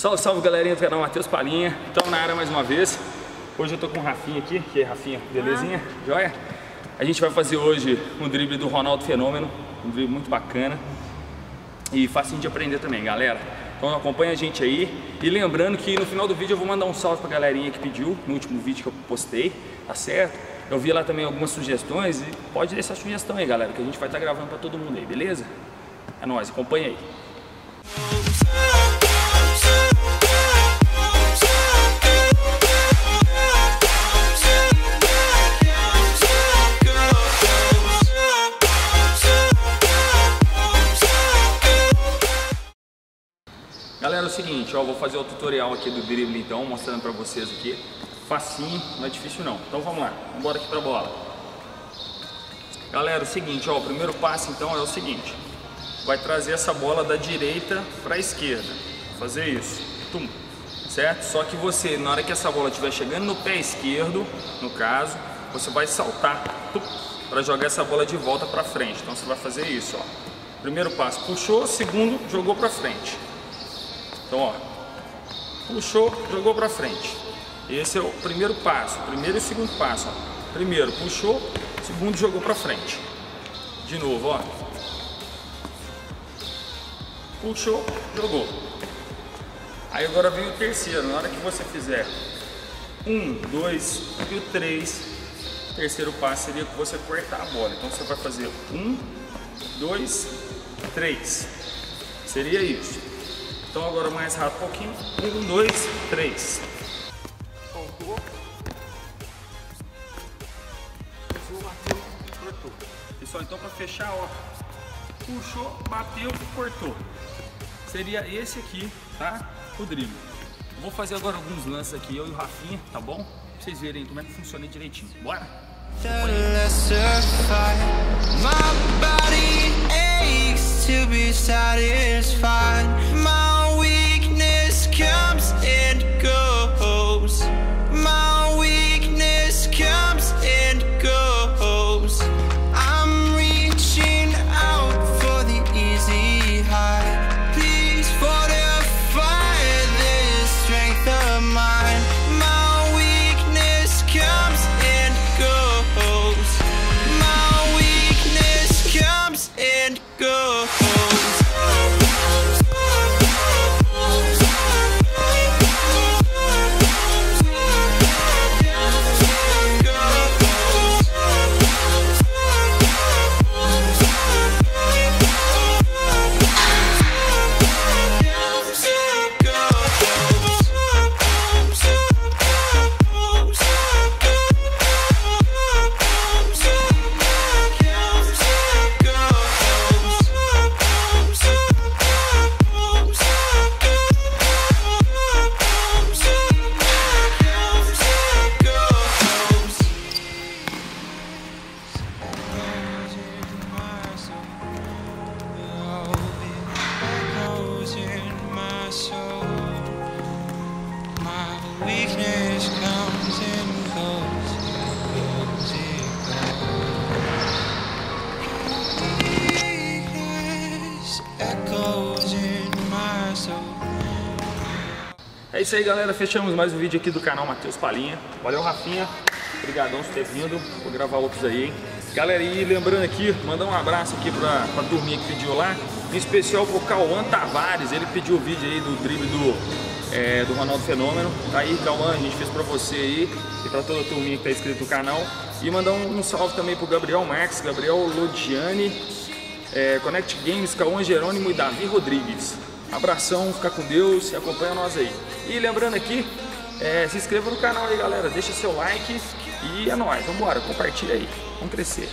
Salve, salve galerinha do canal Matheus Palinha. Estamos na área mais uma vez. Hoje eu tô com o Rafinha aqui, que é Rafinha, belezinha? Ah. Joia? A gente vai fazer hoje um drible do Ronaldo Fenômeno, um drible muito bacana e facinho de aprender também, galera. Então acompanha a gente aí. E lembrando que no final do vídeo eu vou mandar um salve pra galerinha que pediu no último vídeo que eu postei, tá certo? Eu vi lá também algumas sugestões e pode deixar sugestão aí, galera, que a gente vai estar tá gravando pra todo mundo aí, beleza? É nóis, acompanha aí. Galera, é o seguinte, ó, vou fazer o tutorial aqui do drible então, mostrando pra vocês aqui. Facinho, não é difícil não. Então vamos lá, vamos embora aqui pra bola. Galera, é o seguinte, ó, o primeiro passo então é o seguinte. Vai trazer essa bola da direita pra esquerda. Fazer isso. Tum. Certo? Só que você, na hora que essa bola estiver chegando no pé esquerdo, no caso, você vai saltar para jogar essa bola de volta para frente. Então você vai fazer isso, ó. Primeiro passo, puxou, segundo, jogou para frente. Então, ó, puxou, jogou para frente. Esse é o primeiro passo, primeiro e segundo passo. Ó. Primeiro, puxou, segundo, jogou para frente. De novo, ó. Puxou, jogou. Aí agora vem o terceiro. Na hora que você fizer um, dois e o três, o terceiro passo seria que você cortar a bola. Então você vai fazer um, dois, três. Seria isso. Então agora mais rápido um pouquinho. Um, dois, três. Soltou. Puxou, bateu, cortou. Pessoal, então para fechar, ó. Puxou, bateu, cortou. Seria esse aqui, tá? O drible. Vou fazer agora alguns lances aqui, eu e o Rafinha, tá bom? Pra vocês verem como é que funciona direitinho. Bora? My. É isso aí, galera. Fechamos mais um vídeo aqui do canal Matheus Palinha. Valeu, Rafinha. Obrigadão por ter vindo. Vou gravar outros aí, hein? Galera, e lembrando aqui, mandar um abraço aqui pra, pra turminha que pediu lá. Em especial pro Cauã Tavares. Ele pediu o vídeo aí do drible do, é, do Ronaldo Fenômeno. Tá aí, Cauã, a gente fez pra você aí. E pra toda a turminha que tá inscrito no canal. E mandar um, um salve também pro Gabriel Marques, Gabriel Lodiani, é, Connect Games, Cauã Jerônimo e Davi Rodrigues. Abração, fica com Deus e acompanha nós aí. E lembrando aqui, é, se inscreva no canal aí, galera. Deixa seu like e é nóis. Vambora, compartilha aí. Vamos crescer.